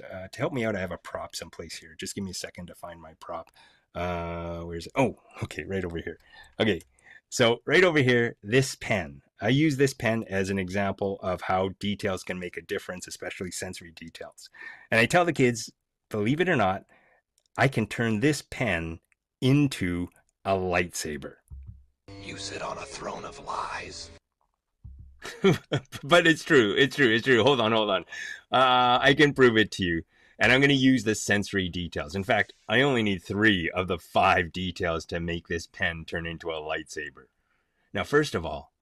Uh, to help me out, I have a prop someplace here. Just give me a second to find my prop. Uh, where's it? Oh, okay, right over here. Okay, so right over here, this pen. I use this pen as an example of how details can make a difference, especially sensory details. And I tell the kids, believe it or not, I can turn this pen into a lightsaber. You sit on a throne of lies. but it's true. It's true. It's true. Hold on. Hold on. Uh, I can prove it to you. And I'm going to use the sensory details. In fact, I only need three of the five details to make this pen turn into a lightsaber. Now, first of all,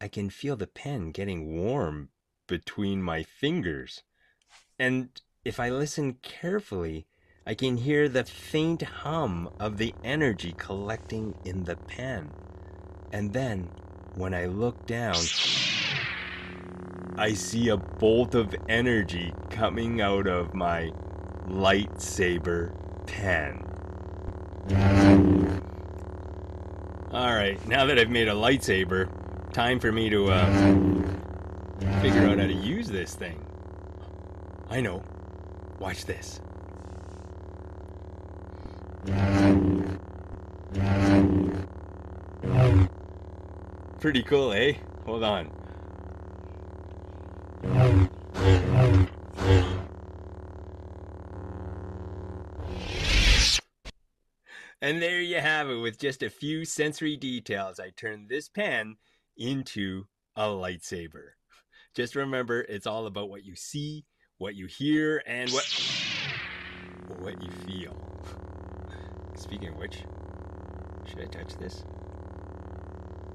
I can feel the pen getting warm between my fingers. And if I listen carefully, I can hear the faint hum of the energy collecting in the pen. And then, when I look down, I see a bolt of energy coming out of my lightsaber pen. Alright, now that I've made a lightsaber, time for me to uh, figure out how to use this thing. I know. Watch this. Pretty cool, eh? Hold on. And there you have it. With just a few sensory details, I turned this pen into a lightsaber. Just remember, it's all about what you see, what you hear, and what what you feel. Speaking of which, should I touch this?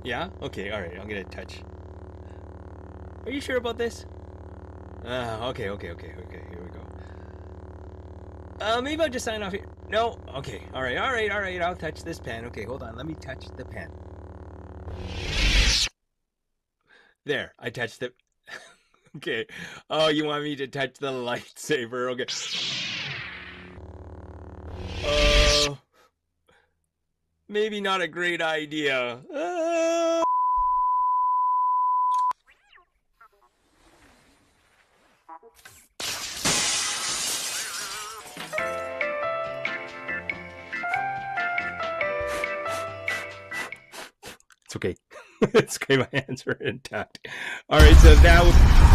Yeah? Okay, alright, I'm gonna touch. Are you sure about this? Uh, okay, okay, okay, okay, here we go. Uh, maybe I'll just sign off here. No, okay, alright, alright, alright, I'll touch this pen. Okay, hold on, let me touch the pen. There, I touched it. okay. Oh, you want me to touch the lightsaber? Okay. Uh, maybe not a great idea. Okay. it's okay. My hands are intact. All right. So was.